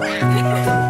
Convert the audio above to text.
Ha ha ha!